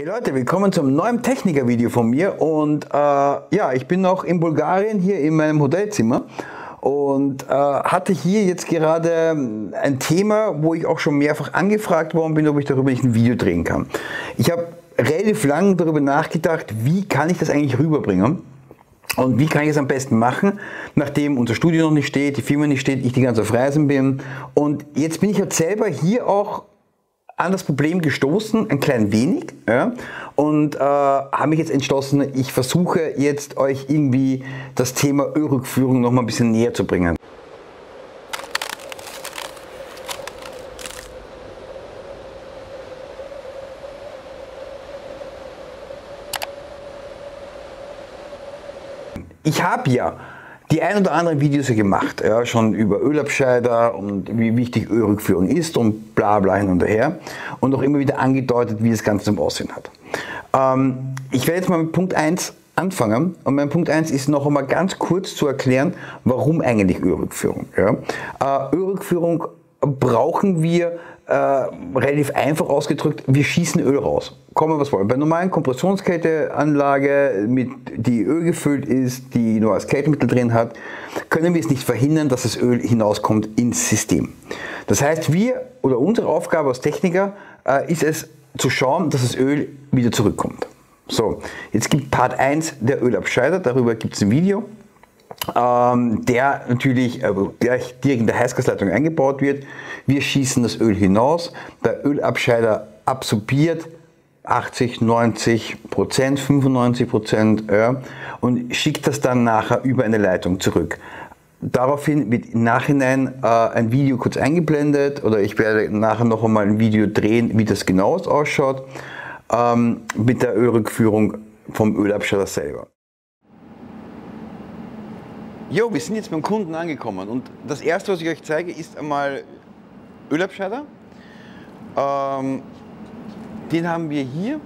Hey Leute, willkommen zum neuen Techniker-Video von mir und äh, ja, ich bin noch in Bulgarien hier in meinem Hotelzimmer und äh, hatte hier jetzt gerade ein Thema, wo ich auch schon mehrfach angefragt worden bin, ob ich darüber nicht ein Video drehen kann. Ich habe relativ lang darüber nachgedacht, wie kann ich das eigentlich rüberbringen und wie kann ich es am besten machen, nachdem unser Studio noch nicht steht, die Firma nicht steht, ich die ganze auf Reisen bin und jetzt bin ich halt selber hier auch an das Problem gestoßen, ein klein wenig, ja, und äh, habe mich jetzt entschlossen, ich versuche jetzt euch irgendwie das Thema Ölrückführung noch mal ein bisschen näher zu bringen. Ich habe ja die ein oder anderen Videos gemacht, ja, schon über Ölabscheider und wie wichtig Ölrückführung ist und bla bla hin und her und auch immer wieder angedeutet, wie das Ganze zum Aussehen hat. Ähm, ich werde jetzt mal mit Punkt 1 anfangen und mein Punkt 1 ist noch einmal ganz kurz zu erklären, warum eigentlich Ölrückführung. Ja. Äh, Ölrückführung brauchen wir äh, relativ einfach ausgedrückt, wir schießen Öl raus. Kommen was wollen. Bei normalen Kompressionsketteanlage, mit, die Öl gefüllt ist, die nur als Kältemittel drin hat, können wir es nicht verhindern, dass das Öl hinauskommt ins System. Das heißt, wir oder unsere Aufgabe als Techniker äh, ist es zu schauen, dass das Öl wieder zurückkommt. So, jetzt gibt Part 1 der Ölabscheider, darüber gibt es ein Video ähm, der natürlich äh, direkt in der Heißgasleitung eingebaut wird. Wir schießen das Öl hinaus, der Ölabscheider absorbiert 80, 90 Prozent, 95 Prozent ja, und schickt das dann nachher über eine Leitung zurück. Daraufhin wird im Nachhinein äh, ein Video kurz eingeblendet oder ich werde nachher noch einmal ein Video drehen, wie das genau ausschaut ähm, mit der Ölrückführung vom Ölabscheider selber. Jo, wir sind jetzt beim Kunden angekommen und das erste, was ich euch zeige, ist einmal Ölabscheider. Ähm, den haben wir hier.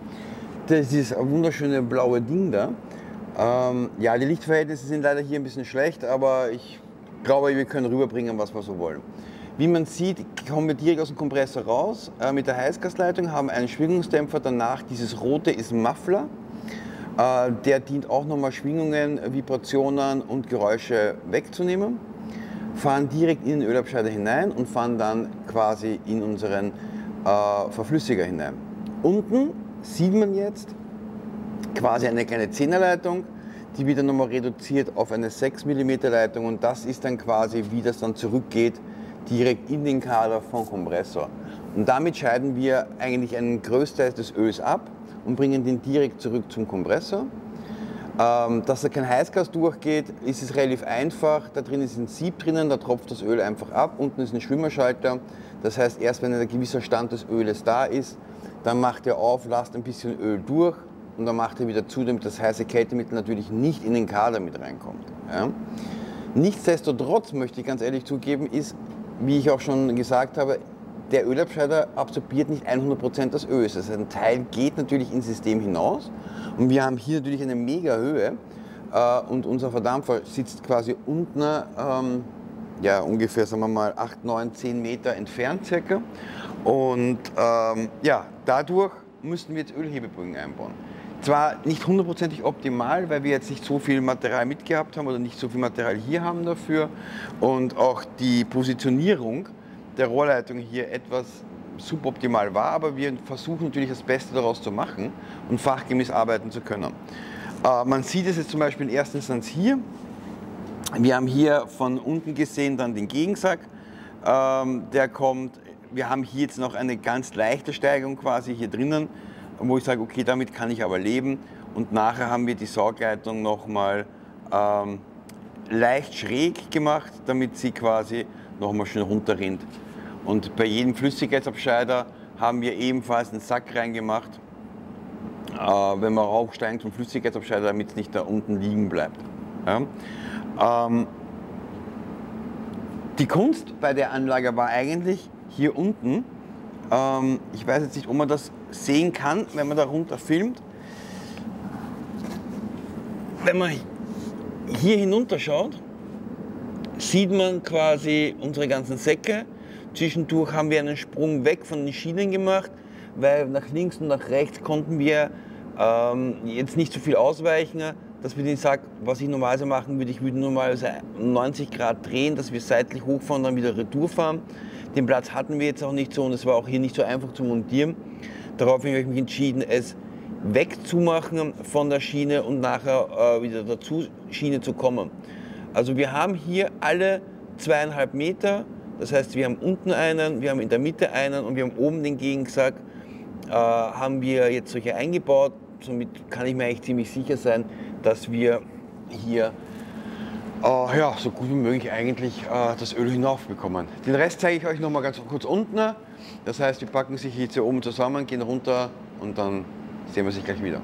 Das ist dieses wunderschöne blaue Ding da. Ähm, ja, die Lichtverhältnisse sind leider hier ein bisschen schlecht, aber ich glaube, wir können rüberbringen, was wir so wollen. Wie man sieht, kommen wir direkt aus dem Kompressor raus äh, mit der Heißgasleitung, haben einen Schwingungsdämpfer, danach dieses rote ist Muffler. Äh, der dient auch nochmal Schwingungen, Vibrationen und Geräusche wegzunehmen. Fahren direkt in den Ölabscheider hinein und fahren dann quasi in unseren äh, Verflüssiger hinein. Unten sieht man jetzt quasi eine kleine 10er Leitung, die wieder nochmal reduziert auf eine 6 mm Leitung und das ist dann quasi, wie das dann zurückgeht, direkt in den Kader vom Kompressor. Und damit scheiden wir eigentlich einen Größteil des Öls ab und bringen den direkt zurück zum Kompressor. Ähm, dass da kein Heißgas durchgeht, ist es relativ einfach. Da drin ist ein Sieb drinnen, da tropft das Öl einfach ab. Unten ist ein Schwimmerschalter. Das heißt, erst wenn ein gewisser Stand des Öles da ist, dann macht er auf, lasst ein bisschen Öl durch und dann macht er wieder zu, damit das heiße Kältemittel natürlich nicht in den Kader mit reinkommt. Ja. Nichtsdestotrotz möchte ich ganz ehrlich zugeben, ist, wie ich auch schon gesagt habe, der Ölabscheider absorbiert nicht 100% des Öls. Also ein Teil geht natürlich ins System hinaus und wir haben hier natürlich eine mega Höhe äh, und unser Verdampfer sitzt quasi unten, ähm, ja ungefähr sagen wir mal 8, 9, 10 Meter entfernt circa und ähm, ja, dadurch müssten wir jetzt Ölhebebögen einbauen. Zwar nicht hundertprozentig optimal, weil wir jetzt nicht so viel Material mitgehabt haben oder nicht so viel Material hier haben dafür und auch die Positionierung der Rohrleitung hier etwas suboptimal war, aber wir versuchen natürlich das Beste daraus zu machen und fachgemäß arbeiten zu können. Äh, man sieht es jetzt zum Beispiel in erster Instanz hier. Wir haben hier von unten gesehen dann den Gegensack, ähm, der kommt. Wir haben hier jetzt noch eine ganz leichte Steigung quasi hier drinnen, wo ich sage, okay, damit kann ich aber leben. Und nachher haben wir die Saugleitung nochmal ähm, leicht schräg gemacht, damit sie quasi nochmal schön runterrinnt. Und bei jedem Flüssigkeitsabscheider haben wir ebenfalls einen Sack reingemacht, äh, wenn man raufsteigt zum Flüssigkeitsabscheider, damit es nicht da unten liegen bleibt. Ja? Ähm, die Kunst bei der Anlage war eigentlich hier unten, ähm, ich weiß jetzt nicht, ob man das sehen kann, wenn man da runter filmt, wenn man hier hinunter schaut, sieht man quasi unsere ganzen Säcke Zwischendurch haben wir einen Sprung weg von den Schienen gemacht, weil nach links und nach rechts konnten wir ähm, jetzt nicht so viel ausweichen, dass wir den Sack, was ich normalerweise machen würde, ich würde normalerweise 90 Grad drehen, dass wir seitlich hochfahren und dann wieder retour fahren. Den Platz hatten wir jetzt auch nicht so und es war auch hier nicht so einfach zu montieren. Daraufhin habe ich mich entschieden, es wegzumachen von der Schiene und nachher äh, wieder dazu Schiene zu kommen. Also wir haben hier alle zweieinhalb Meter, das heißt wir haben unten einen, wir haben in der Mitte einen und wir haben oben den Gegensack, äh, haben wir jetzt solche eingebaut. Somit kann ich mir eigentlich ziemlich sicher sein, dass wir hier äh, ja, so gut wie möglich eigentlich äh, das Öl hinaufbekommen. Den Rest zeige ich euch noch mal ganz kurz unten. Das heißt, wir packen sich jetzt hier oben zusammen, gehen runter und dann sehen wir sich gleich wieder.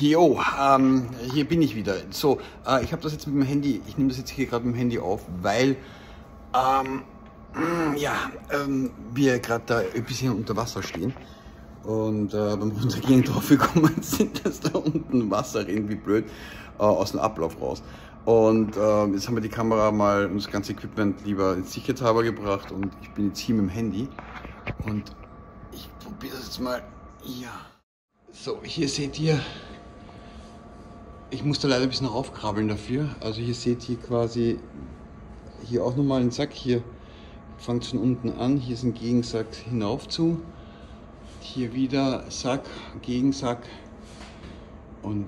Jo, ähm, hier bin ich wieder. So, äh, ich habe das jetzt mit dem Handy, ich nehme das jetzt hier gerade mit dem Handy auf, weil ähm, ja, ähm, wir gerade da ein bisschen unter Wasser stehen und äh, beim Runtergehen drauf gekommen sind, dass da unten Wasser irgendwie blöd äh, aus dem Ablauf raus. Und äh, jetzt haben wir die Kamera mal und das ganze Equipment lieber ins Sicherheitshaber gebracht und ich bin jetzt hier mit dem Handy und ich probiere das jetzt mal. Ja. So, hier seht ihr, ich musste leider ein bisschen raufkrabbeln dafür. Also hier seht ihr quasi hier auch nochmal einen Sack. Hier fängt von unten an, hier ist ein Gegensack hinauf zu. Hier wieder Sack, Gegensack und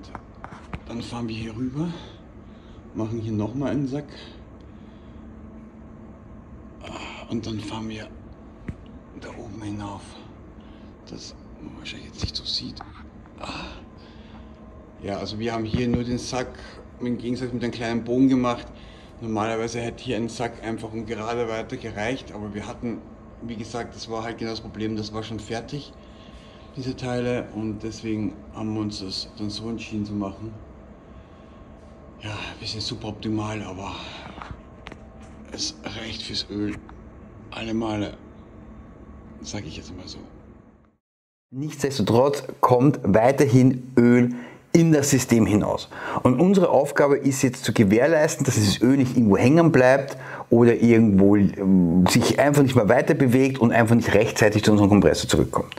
dann fahren wir hier rüber machen hier nochmal einen Sack. Und dann fahren wir da oben hinauf. Das man wahrscheinlich jetzt nicht so sieht. Ja, also wir haben hier nur den Sack im Gegensatz mit einem kleinen Bogen gemacht. Normalerweise hätte hier ein Sack einfach und gerade weiter gereicht, aber wir hatten, wie gesagt, das war halt genau das Problem, das war schon fertig, diese Teile, und deswegen haben wir uns das dann so entschieden zu machen ja, ein bisschen suboptimal, aber es reicht fürs Öl. Alle Male, sage ich jetzt mal so. Nichtsdestotrotz kommt weiterhin Öl in das System hinaus. Und unsere Aufgabe ist jetzt zu gewährleisten, dass dieses Öl nicht irgendwo hängen bleibt oder irgendwo ähm, sich einfach nicht mehr weiter bewegt und einfach nicht rechtzeitig zu unserem Kompressor zurückkommt.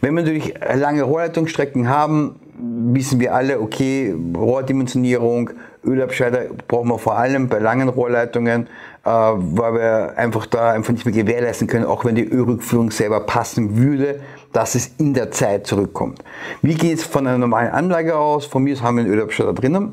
Wenn wir natürlich lange Rohrleitungsstrecken haben, wissen wir alle, okay, Rohrdimensionierung, Ölabscheider brauchen wir vor allem bei langen Rohrleitungen, äh, weil wir einfach da einfach nicht mehr gewährleisten können, auch wenn die Ölrückführung selber passen würde, dass es in der Zeit zurückkommt. Wie geht es von einer normalen Anlage aus? Von mir aus haben wir einen Ölabscheider drinnen,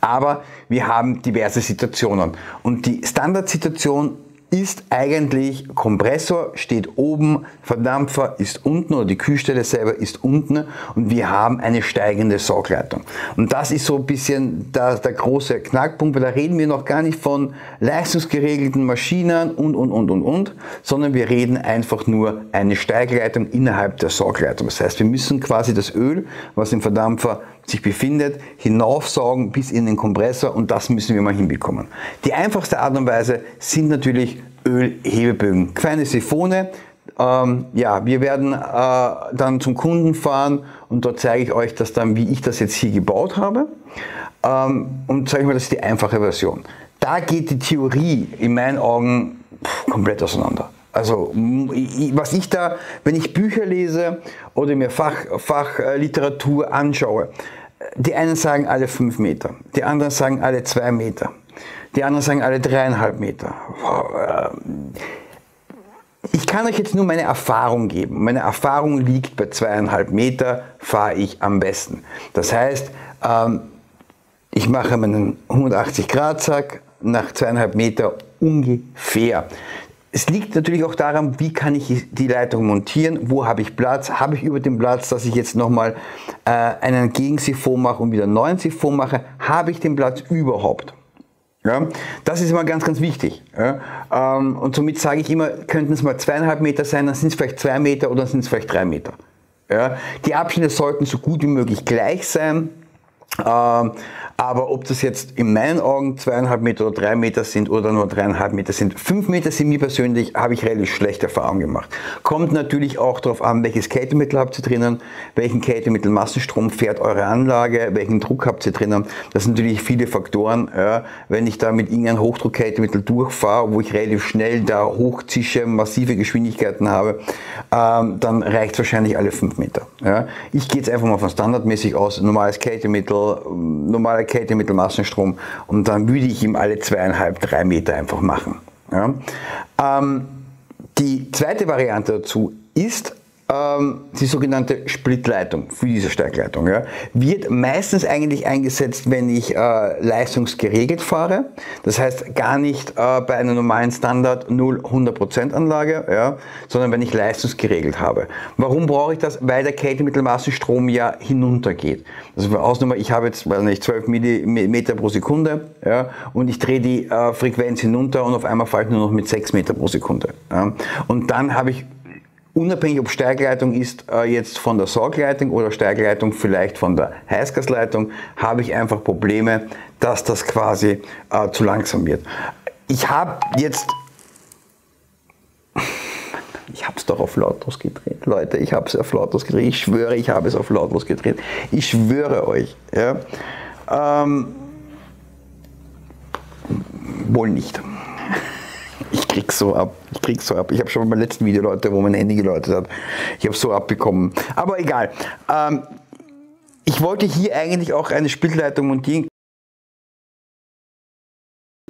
aber wir haben diverse Situationen. Und die Standardsituation ist eigentlich Kompressor, steht oben, Verdampfer ist unten oder die Kühlstelle selber ist unten und wir haben eine steigende Saugleitung. Und das ist so ein bisschen der, der große Knackpunkt, weil da reden wir noch gar nicht von leistungsgeregelten Maschinen und, und, und, und, und, sondern wir reden einfach nur eine Steigleitung innerhalb der Saugleitung. Das heißt, wir müssen quasi das Öl, was im Verdampfer sich befindet, hinaufsaugen bis in den Kompressor und das müssen wir mal hinbekommen. Die einfachste Art und Weise sind natürlich Ölhebebögen, kleine Siphone. Ähm, ja, wir werden äh, dann zum Kunden fahren und dort zeige ich euch das dann, wie ich das jetzt hier gebaut habe. Ähm, und sage ich mal, das ist die einfache Version. Da geht die Theorie in meinen Augen komplett auseinander. Also was ich da, wenn ich Bücher lese oder mir Fach, Fachliteratur anschaue, die einen sagen alle fünf Meter, die anderen sagen alle zwei Meter, die anderen sagen alle dreieinhalb Meter. Ich kann euch jetzt nur meine Erfahrung geben. Meine Erfahrung liegt bei zweieinhalb Meter, fahre ich am besten. Das heißt, ähm, ich mache meinen 180 Grad Sack nach zweieinhalb Meter ungefähr. Es liegt natürlich auch daran, wie kann ich die Leitung montieren, wo habe ich Platz, habe ich über den Platz, dass ich jetzt nochmal äh, einen Gegensiphon mache und wieder einen neuen Siphon mache, habe ich den Platz überhaupt. Ja, das ist immer ganz, ganz wichtig. Ja, ähm, und somit sage ich immer, könnten es mal zweieinhalb Meter sein, dann sind es vielleicht zwei Meter oder sind es vielleicht drei Meter. Ja, die Abstände sollten so gut wie möglich gleich sein. Ähm, aber ob das jetzt in meinen Augen zweieinhalb Meter oder drei Meter sind oder nur dreieinhalb Meter sind, fünf Meter sind mir persönlich, habe ich relativ schlechte Erfahrungen gemacht. Kommt natürlich auch darauf an, welches Kältemittel habt ihr drinnen, welchen Kältemittelmassenstrom fährt eure Anlage, welchen Druck habt ihr drinnen. Das sind natürlich viele Faktoren. Ja. Wenn ich da mit irgendeinem Hochdruckkältemittel durchfahre, wo ich relativ schnell da hochzische, massive Geschwindigkeiten habe, ähm, dann reicht es wahrscheinlich alle fünf Meter. Ja. Ich gehe jetzt einfach mal von standardmäßig aus, normales Kältemittel, normaler Kältemittelmassenstrom und dann würde ich ihm alle zweieinhalb, drei Meter einfach machen. Ja. Ähm, die zweite Variante dazu ist ähm, die sogenannte Splitleitung für diese Steigleitung. Ja, wird meistens eigentlich eingesetzt, wenn ich äh, leistungsgeregelt fahre. Das heißt gar nicht äh, bei einer normalen Standard 0-100% Anlage, ja, sondern wenn ich leistungsgeregelt habe. Warum brauche ich das? Weil der Kältemittelmassenstrom ja hinuntergeht. Also Ausnahme, ich habe jetzt weiß nicht, 12 Millimeter pro Sekunde ja, und ich drehe die äh, Frequenz hinunter und auf einmal fahre ich nur noch mit 6 Meter pro Sekunde. Ja. Und dann habe ich unabhängig ob Steigleitung ist äh, jetzt von der Sorgleitung oder Steigleitung vielleicht von der Heißgasleitung, habe ich einfach Probleme, dass das quasi äh, zu langsam wird. Ich habe jetzt ich habe es doch auf lautlos gedreht, Leute. Ich habe es auf lautlos gedreht. Ich schwöre, ich habe es auf lautlos gedreht. Ich schwöre euch. Ja. Ähm, wohl nicht krieg so ab. Ich krieg so ab. Ich habe schon beim letzten Video Leute, wo mein Handy geläutet hat. Ich habe so abbekommen. Aber egal. Ähm, ich wollte hier eigentlich auch eine Splitleitung montieren,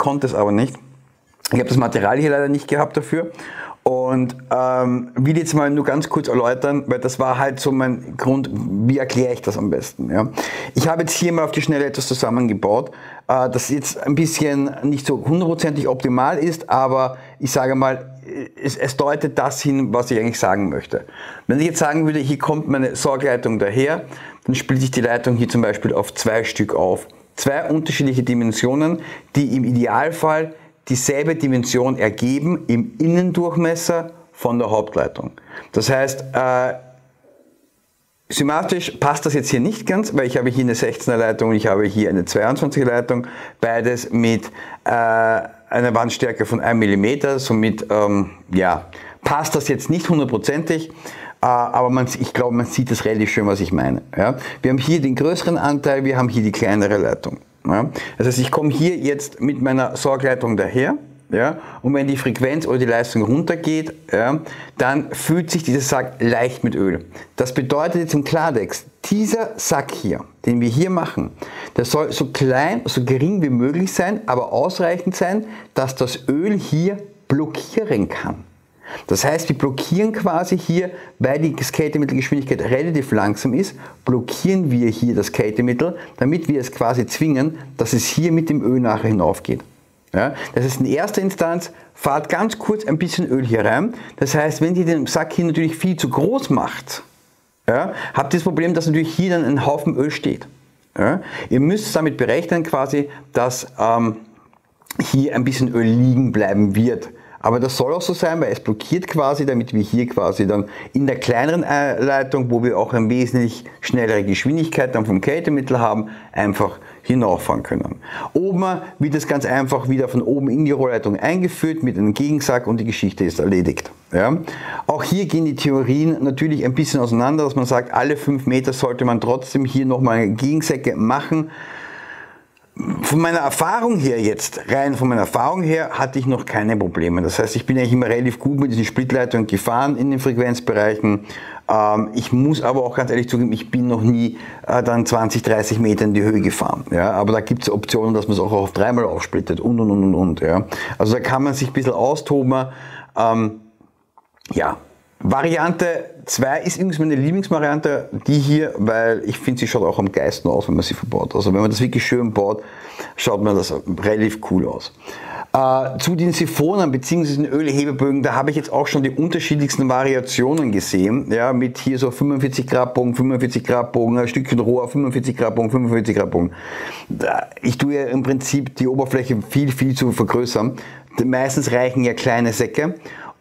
konnte es aber nicht. Ich habe das Material hier leider nicht gehabt dafür und ähm, will jetzt mal nur ganz kurz erläutern, weil das war halt so mein Grund, wie erkläre ich das am besten. Ja? Ich habe jetzt hier mal auf die Schnelle etwas zusammengebaut, äh, das jetzt ein bisschen nicht so hundertprozentig optimal ist, aber ich sage mal, es, es, deutet das hin, was ich eigentlich sagen möchte. Wenn ich jetzt sagen würde, hier kommt meine Sorgleitung daher, dann splitte ich die Leitung hier zum Beispiel auf zwei Stück auf. Zwei unterschiedliche Dimensionen, die im Idealfall dieselbe Dimension ergeben im Innendurchmesser von der Hauptleitung. Das heißt, äh, Symmetrisch passt das jetzt hier nicht ganz, weil ich habe hier eine 16er Leitung und ich habe hier eine 22er Leitung, beides mit äh, einer Wandstärke von 1 mm, somit ähm, ja, passt das jetzt nicht hundertprozentig, äh, aber man, ich glaube, man sieht das relativ schön, was ich meine. Ja? Wir haben hier den größeren Anteil, wir haben hier die kleinere Leitung. Ja? Das heißt, ich komme hier jetzt mit meiner Sorgleitung daher. Ja, und wenn die Frequenz oder die Leistung runtergeht, ja, dann fühlt sich dieser Sack leicht mit Öl. Das bedeutet jetzt im Klartext, dieser Sack hier, den wir hier machen, der soll so klein, so gering wie möglich sein, aber ausreichend sein, dass das Öl hier blockieren kann. Das heißt, wir blockieren quasi hier, weil die Skatemittelgeschwindigkeit relativ langsam ist, blockieren wir hier das Skatemittel, damit wir es quasi zwingen, dass es hier mit dem Öl nachher hinaufgeht. Ja, das heißt, in erster Instanz fahrt ganz kurz ein bisschen Öl hier rein. Das heißt, wenn ihr den Sack hier natürlich viel zu groß macht, ja, habt ihr das Problem, dass natürlich hier dann ein Haufen Öl steht. Ja, ihr müsst damit berechnen quasi, dass ähm, hier ein bisschen Öl liegen bleiben wird. Aber das soll auch so sein, weil es blockiert quasi, damit wir hier quasi dann in der kleineren Leitung, wo wir auch eine wesentlich schnellere Geschwindigkeit dann vom Kältemittel haben, einfach hinauffahren können. Oben wird es ganz einfach wieder von oben in die Rohrleitung eingeführt mit einem Gegensack und die Geschichte ist erledigt. Ja. Auch hier gehen die Theorien natürlich ein bisschen auseinander, dass man sagt, alle fünf Meter sollte man trotzdem hier nochmal Gegensäcke machen von meiner Erfahrung her jetzt, rein von meiner Erfahrung her, hatte ich noch keine Probleme. Das heißt, ich bin eigentlich immer relativ gut mit diesen Splitleitungen gefahren in den Frequenzbereichen. Ähm, ich muss aber auch ganz ehrlich zugeben, ich bin noch nie äh, dann 20, 30 Meter in die Höhe gefahren. Ja? Aber da gibt es Optionen, dass man es auch auf dreimal aufsplittet und und und und und. Ja? Also da kann man sich ein bisschen austoben. Ähm, ja, Variante 2 ist übrigens meine Lieblingsvariante, die hier, weil ich finde, sie schaut auch am geilsten aus, wenn man sie verbaut. Also wenn man das wirklich schön baut, schaut man das relativ cool aus. Äh, zu den Siphonen bzw. den Ölhebebögen, da habe ich jetzt auch schon die unterschiedlichsten Variationen gesehen. Ja, mit hier so 45 Grad Bogen, 45 Grad Bogen, ein Stückchen Rohr, 45 Grad Bogen, 45 Grad Bogen. Ich tue ja im Prinzip die Oberfläche viel, viel zu vergrößern. Meistens reichen ja kleine Säcke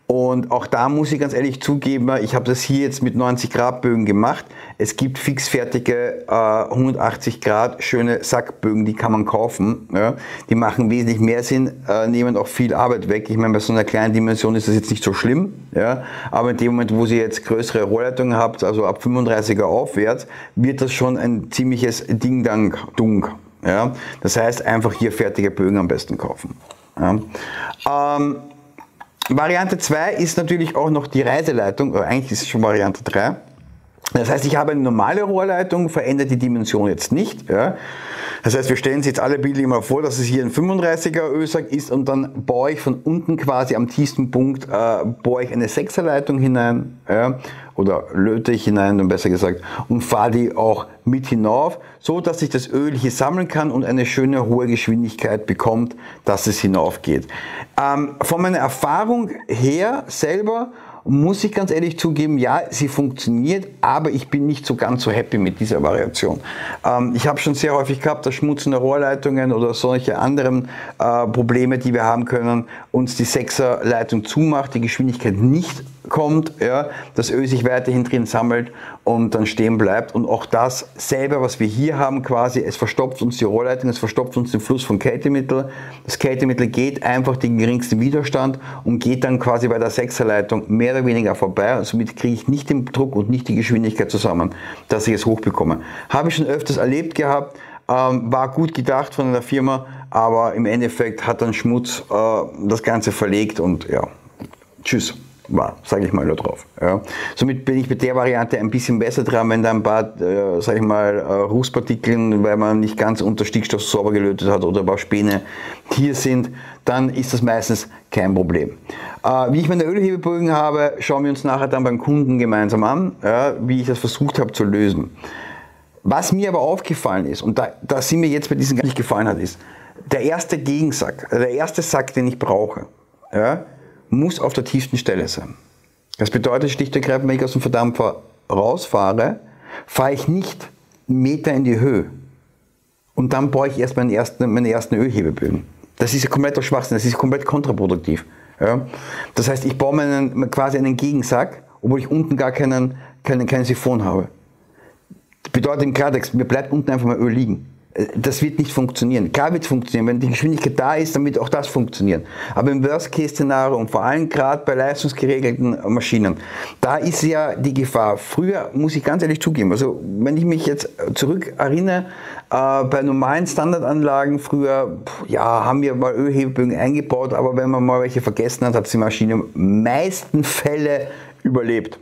Und auch da muss ich ganz ehrlich zugeben, ich habe das hier jetzt mit 90 Grad Bögen gemacht. Es gibt fixfertige äh, 180 Grad schöne Sackbögen, die kann man kaufen. Ja. Die machen wesentlich mehr Sinn, äh, nehmen auch viel Arbeit weg. Ich meine, bei so einer kleinen Dimension ist das jetzt nicht so schlimm. Ja. Aber in dem Moment, wo ihr jetzt größere Rohrleitungen habt, also ab 35er aufwärts, wird das schon ein ziemliches Ding-Dang-Dung. Ja. Das heißt, einfach hier fertige Bögen am besten kaufen. Ähm, Variante 2 ist natürlich auch noch die Reiseleitung, eigentlich ist es schon Variante 3. Das heißt, ich habe eine normale Rohrleitung, verändert die Dimension jetzt nicht. Ja. Das heißt, wir stellen uns jetzt alle bildlich mal vor, dass es hier ein 35er Ölsack ist und dann baue ich von unten quasi am tiefsten Punkt, äh, baue ich eine 6er Leitung hinein ja, oder löte ich hinein, dann besser gesagt, und fahre die auch mit hinauf, so dass ich das Öl hier sammeln kann und eine schöne hohe Geschwindigkeit bekommt, dass es hinaufgeht. Ähm, von meiner Erfahrung her selber muss ich ganz ehrlich zugeben, ja, sie funktioniert, aber ich bin nicht so ganz so happy mit dieser Variation. Ähm, ich habe schon sehr häufig gehabt, dass schmutzende Rohrleitungen oder solche anderen äh, Probleme, die wir haben können, uns die Sechserleitung zumacht, die Geschwindigkeit nicht kommt, ja, das Öl sich weiterhin drin sammelt und dann stehen bleibt. Und auch das selber, was wir hier haben, quasi, es verstopft uns die Rohrleitung, es verstopft uns den Fluss von Kältemittel. Das Kältemittel geht einfach den geringsten Widerstand und geht dann quasi bei der Sechserleitung mehr oder weniger vorbei. Und somit kriege ich nicht den Druck und nicht die Geschwindigkeit zusammen, dass ich es hochbekomme. Habe ich schon öfters erlebt gehabt, ähm, war gut gedacht von der Firma, aber im Endeffekt hat dann Schmutz äh, das Ganze verlegt und ja, tschüss war, sage ich mal nur drauf. Ja. Somit bin ich mit der Variante ein bisschen besser dran, wenn da ein paar, äh, sage ich mal, äh, Rußpartikeln, weil man nicht ganz unter Stickstoff sauber gelötet hat oder ein paar Späne hier sind, dann ist das meistens kein Problem. Äh, wie ich meine Ölhebebögen habe, schauen wir uns nachher dann beim Kunden gemeinsam an, ja, wie ich das versucht habe zu lösen. Was mir aber aufgefallen ist, und da, da sind mir jetzt bei diesem gar nicht gefallen hat, ist, der erste Gegensack, der erste Sack, den ich brauche, ja, muss auf der tiefsten Stelle sein. Das bedeutet schlicht und ergreifend, wenn ich aus dem Verdampfer rausfahre, fahre ich nicht einen Meter in die Höhe. Und dann baue ich erst meinen ersten, meine ersten Ölhebebögen. Das ist ja kompletter Schwachsinn, das ist komplett kontraproduktiv. Ja? Das heißt, ich baue meinen, quasi einen Gegensack, obwohl ich unten gar keinen, keinen, keinen Siphon habe. Das bedeutet im Klartext, mir bleibt unten einfach mal Öl liegen das wird nicht funktionieren. Klar wird es funktionieren, wenn die Geschwindigkeit da ist, dann wird auch das funktionieren. Aber im Worst-Case-Szenario und vor allem gerade bei leistungsgeregelten Maschinen, da ist ja die Gefahr. Früher muss ich ganz ehrlich zugeben, also wenn ich mich jetzt zurück erinnere, äh, bei normalen Standardanlagen früher, ja, haben wir mal Ölhebebögen eingebaut, aber wenn man mal welche vergessen hat, hat die Maschine meisten Fälle überlebt.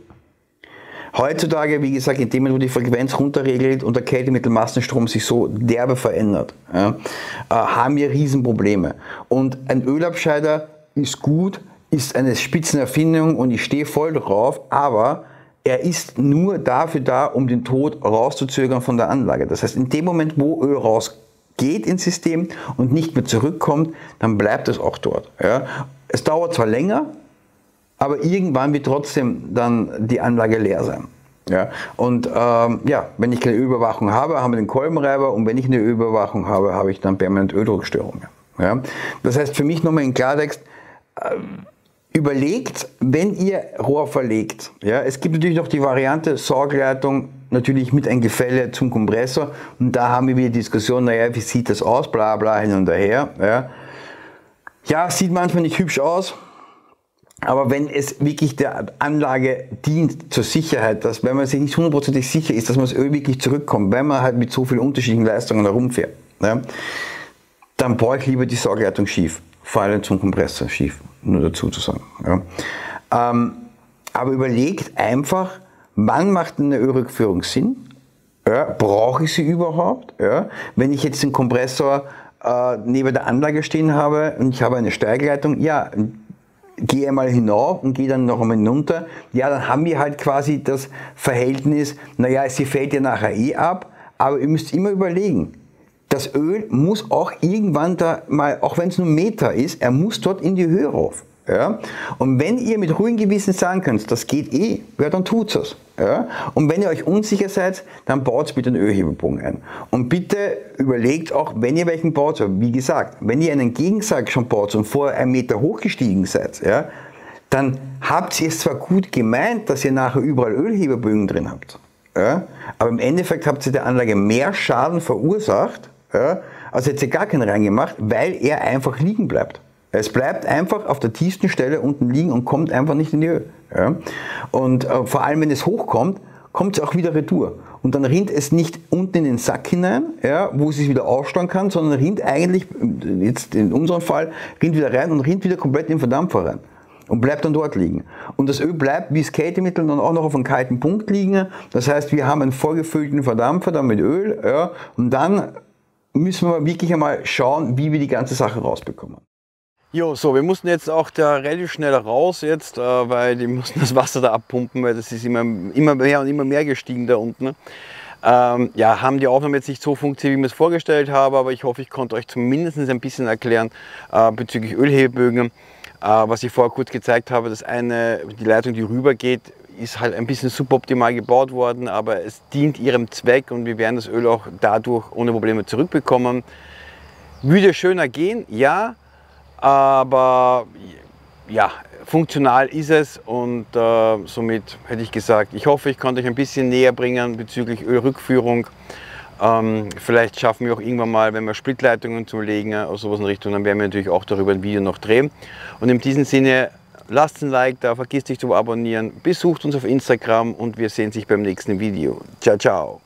Heutzutage, wie gesagt, in dem Moment, wo die Frequenz runterregelt und der Kältemittelmassenstrom sich so derbe verändert, ja, äh, haben wir Riesenprobleme. Und ein Ölabscheider ist gut, ist eine Spitzenerfindung und ich stehe voll drauf, aber er ist nur dafür da, um den Tod rauszuzögern von der Anlage. Das heißt, in dem Moment, wo Öl rausgeht ins System und nicht mehr zurückkommt, dann bleibt es auch dort. Ja. Es dauert zwar länger, aber irgendwann wird trotzdem dann die Anlage leer sein. Ja, und ähm, ja, wenn ich keine Überwachung habe, haben wir den Kolbenreiber und wenn ich eine Überwachung habe, habe ich dann permanent Öldruckstörungen. Ja, das heißt für mich nochmal in Klartext, äh, überlegt, wenn ihr Rohr verlegt. Ja, es gibt natürlich noch die Variante Sorgleitung, natürlich mit einem Gefälle zum Kompressor und da haben wir wieder Diskussion, naja, wie sieht das aus, bla bla hin und her. Ja, ja sieht manchmal nicht hübsch aus, aber wenn es wirklich der Anlage dient zur Sicherheit, dass wenn man sich nicht hundertprozentig sicher ist, dass man das Öl wirklich zurückkommt, wenn man halt mit so vielen unterschiedlichen Leistungen herumfährt, ja, dann baue ich lieber die Saugerleitung schief, vor allem zum Kompressor schief, nur dazu zu sagen. Ja. Ähm, aber überlegt einfach, wann macht eine Ölrückführung Sinn? Ja, brauche ich sie überhaupt? Ja, wenn ich jetzt den Kompressor äh, neben der Anlage stehen habe und ich habe eine Steigleitung, ja, gehe einmal hinauf und gehe dann noch einmal hinunter, ja, dann haben wir halt quasi das Verhältnis, naja, sie fällt ja nachher eh ab, aber ihr müsst immer überlegen, das Öl muss auch irgendwann da mal, auch wenn es nur Meter ist, er muss dort in die Höhe rauf. Ja? Und wenn ihr mit ruhigem Gewissen sagen könnt, das geht eh, ja, dann tut es. Ja? Und wenn ihr euch unsicher seid, dann baut bitte einen Ölhebebogen ein. Und bitte überlegt auch, wenn ihr welchen baut, wie gesagt, wenn ihr einen Gegensack schon baut und vorher einen Meter hochgestiegen seid, ja, dann habt ihr es zwar gut gemeint, dass ihr nachher überall Ölheberbögen drin habt, ja, aber im Endeffekt habt ihr der Anlage mehr Schaden verursacht, ja, als hättet ihr gar keinen reingemacht, weil er einfach liegen bleibt. Es bleibt einfach auf der tiefsten Stelle unten liegen und kommt einfach nicht in die Höhe. Ja. Und äh, vor allem, wenn es hochkommt, kommt es auch wieder retour. Und dann rinnt es nicht unten in den Sack hinein, ja, wo es sich wieder aufstauen kann, sondern rinnt eigentlich, jetzt in unserem Fall, rinnt wieder rein und rinnt wieder komplett in den Verdampfer rein und bleibt dann dort liegen. Und das Öl bleibt wie Skatemittel dann auch noch auf einem kalten Punkt liegen. Das heißt, wir haben einen vorgefüllten Verdampfer dann mit Öl ja, und dann müssen wir wirklich einmal schauen, wie wir die ganze Sache rausbekommen. Jo, so, wir mussten jetzt auch da relativ schnell raus jetzt, äh, weil die mussten das Wasser da abpumpen, weil das ist immer, immer mehr und immer mehr gestiegen da unten. Ähm, ja, haben die Aufnahme jetzt nicht so funktioniert, wie ich mir es vorgestellt habe, aber ich hoffe, ich konnte euch zumindest ein bisschen erklären äh, bezüglich Ölhebebögen. Äh, was ich vorher kurz gezeigt habe, dass eine, die Leitung, die rübergeht, ist halt ein bisschen suboptimal gebaut worden, aber es dient ihrem Zweck und wir werden das Öl auch dadurch ohne Probleme zurückbekommen. Würde schöner gehen, ja, aber ja, funktional ist es und äh, somit hätte ich gesagt, ich hoffe, ich konnte euch ein bisschen näher bringen bezüglich Ölrückführung. Ähm, vielleicht schaffen wir auch irgendwann mal, wenn wir Splitleitungen zum Legen oder sowas in Richtung, dann werden wir natürlich auch darüber ein Video noch drehen. Und in diesem Sinne, lasst ein Like da, vergisst nicht zu abonnieren, besucht uns auf Instagram und wir sehen sich beim nächsten Video. Ciao, ciao!